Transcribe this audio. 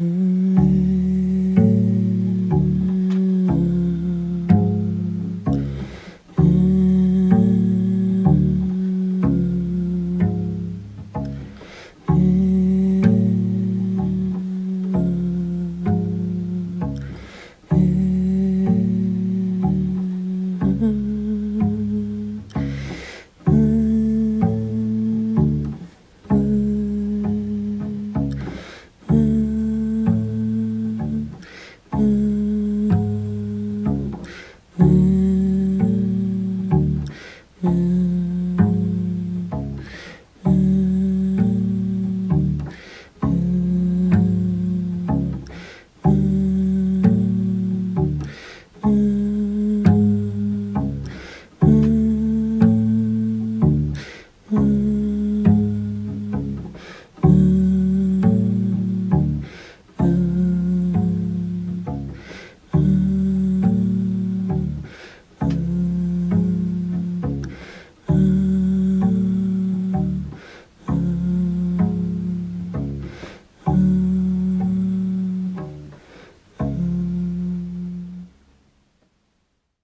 Mm-hmm. Mm.